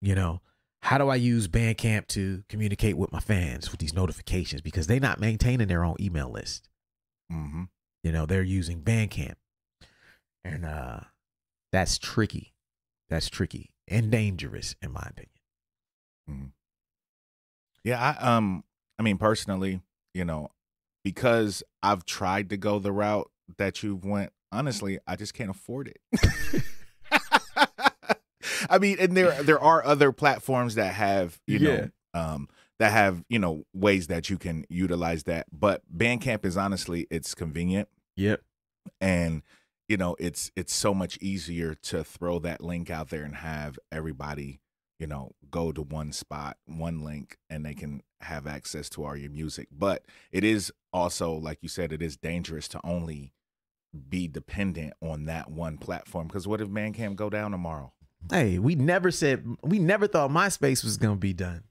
You know, how do I use Bandcamp to communicate with my fans with these notifications because they're not maintaining their own email list. Mm-hmm. You know, they're using Bandcamp. And uh that's tricky. That's tricky and dangerous in my opinion. Mm-hmm. Yeah, I um I mean personally, you know, because I've tried to go the route that you've went, honestly, I just can't afford it. I mean, and there there are other platforms that have, you know, um that have, you know, ways that you can utilize that, but Bandcamp is honestly it's convenient Yep. and you know, it's it's so much easier to throw that link out there and have everybody you know, go to one spot, one link, and they can have access to all your music. But it is also, like you said, it is dangerous to only be dependent on that one platform. Because what if Bandcamp go down tomorrow? Hey, we never said we never thought MySpace was gonna be done.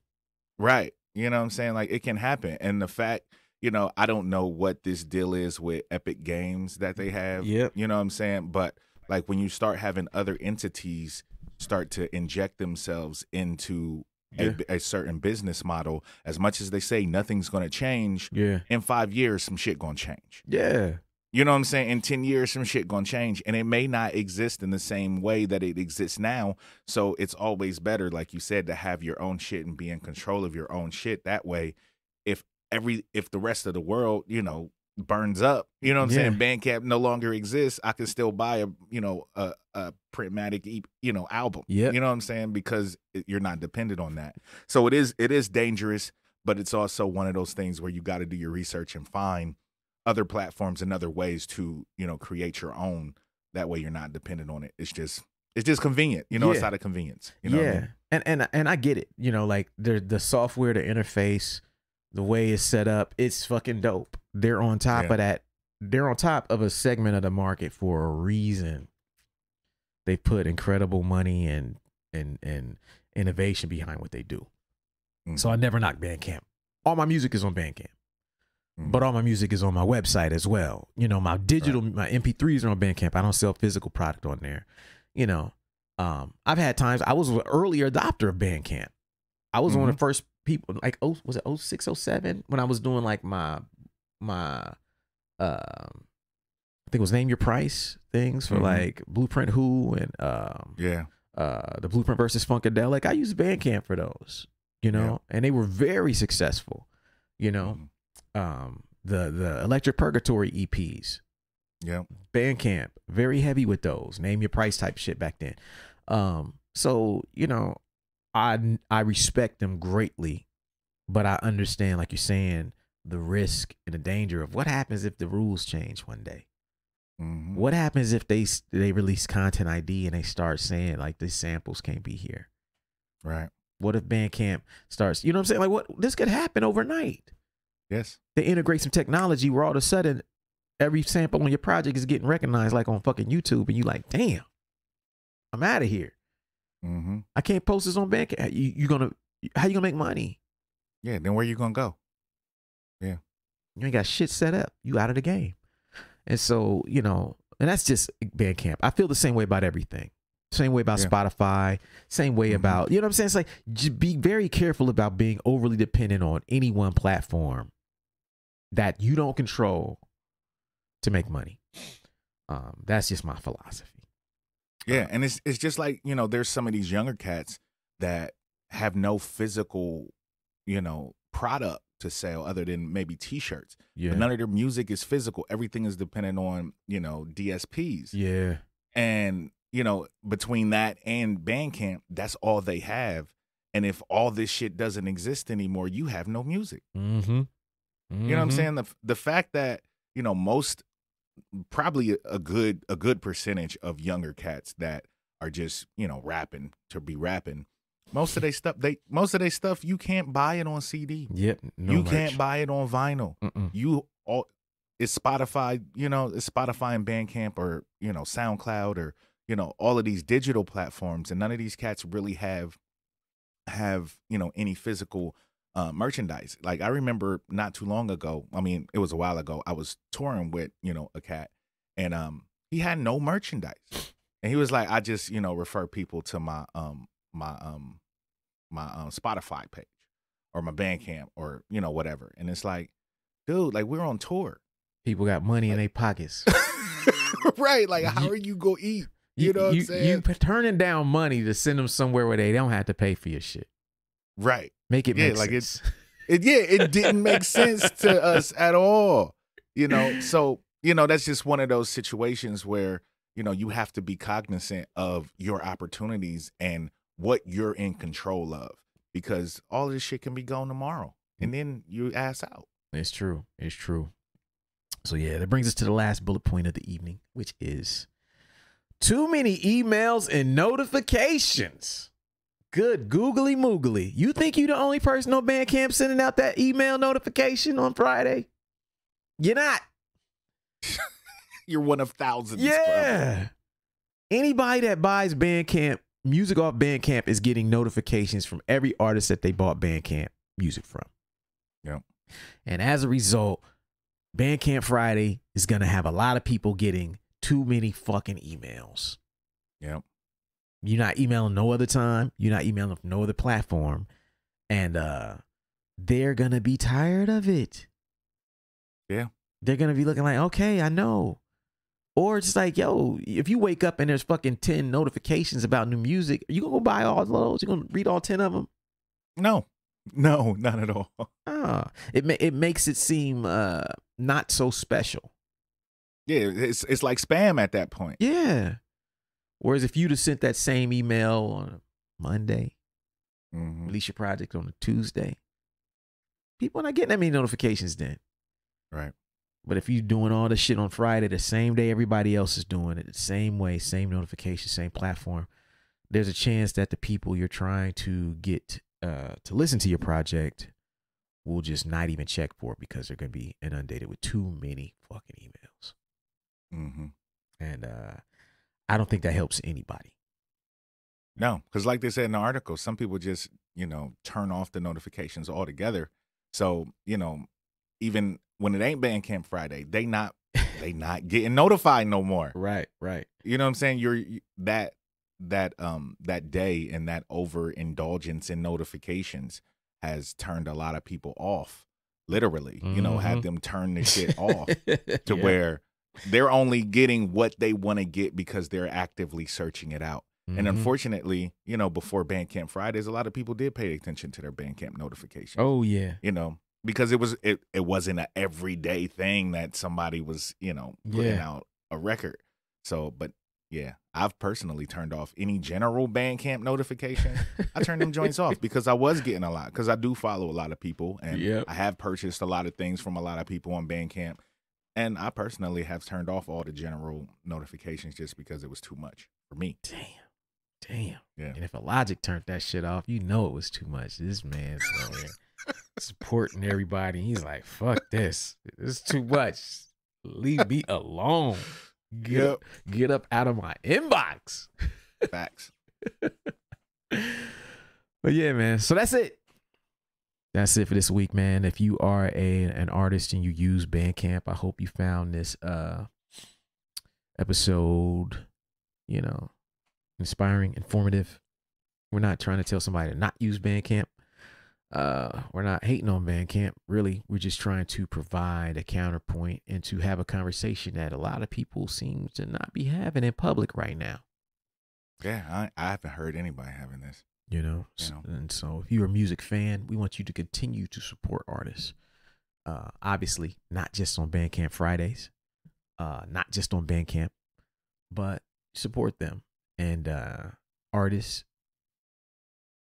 Right. You know what I'm saying? Like it can happen. And the fact, you know, I don't know what this deal is with Epic Games that they have. Yep. You know what I'm saying? But like when you start having other entities start to inject themselves into Yeah. a, a certain business model, as much as they say nothing's going to change, Yeah. in five years, some shit going to change. Yeah. You know what I'm saying? In 10 years, some shit going to change. And it may not exist in the same way that it exists now. So it's always better, like you said, to have your own shit and be in control of your own shit. That way, if every, if the rest of the world, you know, burns up, you know what I'm Yeah. saying? Bandcamp no longer exists. I can still buy a, you know, a, a Printmatic, you know, album. Yep. You know what I'm saying? Because you're not dependent on that. So it is, it is dangerous, but it's also one of those things where you got to do your research and find other platforms and other ways to you know create your own that way you're not dependent on it it's just it's just convenient you know it's Yeah. out of convenience you know what I yeah, mean? and and and I get it. You know, like the the software, the interface, the way it's set up, it's fucking dope. They're on top Yeah. of that. They're on top of a segment of the market for a reason. They put incredible money and and and innovation behind what they do. So I mm-hmm. never knock Bandcamp. All my music is on Bandcamp. But all my music is on my website as well. You know, my digital, my MP3s are on Bandcamp. I don't sell physical product on there. You know, um, I've had times I was an earlier adopter of Bandcamp. I was one of the first people, like oh, was it 06, 07, when I was doing like my my um, I think it was name your price things for Mhm. like Blueprint Who and um yeah uh the Blueprint versus Funkadelic. I used Bandcamp for those, you know, and they were very successful. You know, Mhm. Um the the Electric Purgatory EPs, yeah Bandcamp, very heavy with those. Name your price type shit back then. Um, so you know, I I respect them greatly, but I understand, like you're saying, the risk and the danger of what happens if the rules change one day. Mhm. What happens if they they release content ID and they start saying like the samples can't be here? right What if Bandcamp starts? You know what I'm saying? Like what this could happen overnight. Yes They integrate some technology where all of a sudden every sample on your project is getting recognized like on fucking YouTube and you like, damn. I'm out of here. Mm-hmm. I can't post this on Bandcamp. You you gonna how you gonna make money? Yeah. Then where you gonna go? Yeah. You ain't got shit set up. You out of the game. And so, you know, and that's just Bandcamp. I feel the same way about everything. Same way about Yeah. Spotify. Same way Mhm. about, you know what I'm saying? It's like, j- be very careful about being overly dependent on any one platform that you don't control to make money. Um, that's just my philosophy. Yeah, and it's it's just like you know, there's some of these younger cats that have no physical, you know, product to sell other than maybe T-shirts. Yeah. But none of their music is physical. Everything is dependent on you know DSPs, yeah. and you know between that and Bandcamp, that's all they have. And if all this shit doesn't exist anymore, you have no music. Mm-hmm. You know what I'm saying? The the fact that you know most probably a- good a good percentage of younger cats that are just you know rapping to be rapping. Most of their stuff they most of their stuff you can't buy it on CD. Yep. No you merch. can't buy it on vinyl. Mm-mm. You all it's Spotify. You know it's Spotify and Bandcamp or you know SoundCloud or you know all of these digital platforms, and none of these cats really have have you know any physical uh, merchandise. Like I remember not too long ago. I mean, it was a while ago. I was touring with you know a cat, and um, he had no merchandise, and he was like, I just you know refer people to my um my um my um Spotify page or my Bandcamp or you know whatever, and it's like, dude, like we're on tour, People got money in their pockets. right? Like how are you gonna eat? You know what I'm you, saying? you turning down money to send them somewhere where they don't have to pay for your shit. Right. Make it Yeah, make like sense. It, yeah, it didn't make sense to us at all. You know, so you know that's just one of those situations where you know you have to be cognizant of your opportunities and what you're in control of because all this shit can be gone tomorrow, mm. and then you ass out. It's true. It's true. So yeah, that brings us to the last bullet point of the evening, which is too many emails and notifications. Good googly moogly. You think you're the only person on Bandcamp sending out that email notification on Friday? You're not. You're one of thousands. Yeah. Anybody that buys Bandcamp music off Bandcamp is getting notifications from every artist that they bought Bandcamp music from. Yep. And as a result, Bandcamp Friday is going to have a lot of people getting too many fucking emails. Yep. You're not emailing no other time. You're not emailing from no other platform. And uh they're gonna be tired of it. Yeah. They're gonna be looking like, okay, I know. Or it's just like, yo, if you wake up and there's fucking 10 notifications about new music, are you gonna go buy all those? You gonna read all 10 of them? No, no, not at all. Ah, it ma- it makes it seem uh not so special. Yeah, it's it's like spam at that point. Yeah. Whereas if you'd have sent that same email on a Monday, Mhm. release your project on a Tuesday, people are not getting that many notifications then. Right. But if you're doing all this shit on Friday, the same day everybody else is doing it, the same way, same notification, same platform, there's a chance that the people you're trying to get uh, to listen to your project will just not even check for it because they're going to be inundated with too many fucking emails. Hmm And uh, I don't think that helps anybody. No, because like they said in the article, some people just you know turn off the notifications altogether. So you know, even when it ain't Bandcamp Friday, they not they not getting notified no more. Right, right. You know what I'm saying? You're that that um that day and that overindulgence in notifications has turned a lot of people off. Literally, you know, had Mhm. them turn the shit off to Yeah. where they're only getting what they want to get because they're actively searching it out. And Mhm. unfortunately, you know, before Bandcamp Fridays, a lot of people did pay attention to their Bandcamp notifications. oh yeah, You know, because it was it it wasn't an everyday thing that somebody was, you know, putting Yeah. out a record. So, but yeah, I've personally turned off any general Bandcamp notification. I turned them joints off because I was getting a lot because I do follow a lot of people and Yep. I have purchased a lot of things from a lot of people on Bandcamp. And I personally have turned off all the general notifications just because it was too much for me. Damn. Damn. Yeah. And if Illogic turned that shit off, you know it was too much. This man's supporting everybody. He's like, fuck this. This is too much. Leave me alone. Get, up, get up out of my inbox. Facts. But yeah, man. So that's it. That's it for this week, man. If you are a an artist and you use Bandcamp, I hope you found this uh episode, you know, inspiring, informative. We're not trying to tell somebody to not use Bandcamp. Uh, we're not hating on Bandcamp. Really, we're just trying to provide a counterpoint and to have a conversation that a lot of people seem to not be having in public right now. Yeah, I, I haven't heard anybody having this. You know, You know. and so if you're a music fan we want you to continue to support artists. Uh obviously not just on bandcamp fridays uh not just on bandcamp but support them. And uh artists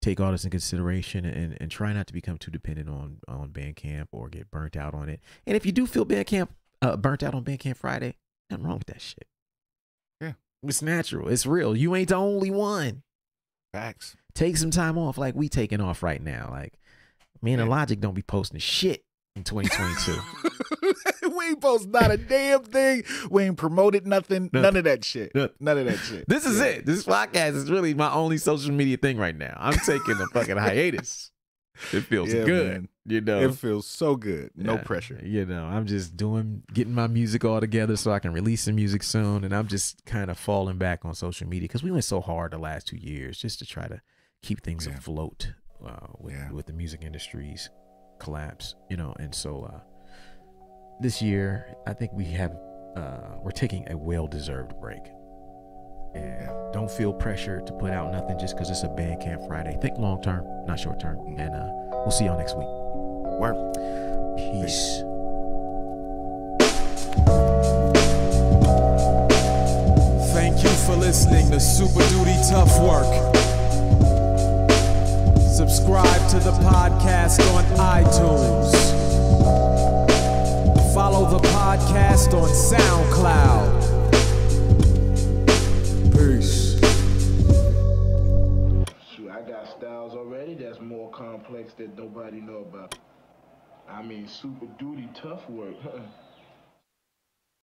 take all this in consideration and and try not to become too dependent on on bandcamp or get burnt out on it. And if you do feel bandcamp uh burnt out on bandcamp friday nothing wrong with that shit. Yeah. it's natural. It's real. You ain't the only one Facts. take some time off like we taking off right now. Like me and. Logic don't be posting shit in 2022. we ain't post not a damn thing. We ain't promoted nothing. Nothing. None of that shit. Nothing. None of that shit. this is Yeah. it. This podcast is really my only social media thing right now. I'm taking a fucking hiatus. It feels Yeah, good. man. You know. It feels so good. No Yeah. pressure. You know, I'm just doing getting my music all together so I can release some music soon. And I'm just kind of falling back on social media because we went so hard the last two years just to try to keep things Yeah. afloat uh, with with the music industry's collapse. You know, and so uh, this year I think we have uh, we're taking a well deserved break. And Yeah. don't feel pressure to put out nothing just because it's a Bandcamp Friday. Think long term, not short term. And uh, we'll see y'all next week. Work. Peace. Thank you for listening to Super Duty Tough Work. Subscribe to the podcast on iTunes. Follow the podcast on SoundCloud. Complex that nobody know about. I mean, super duty tough work.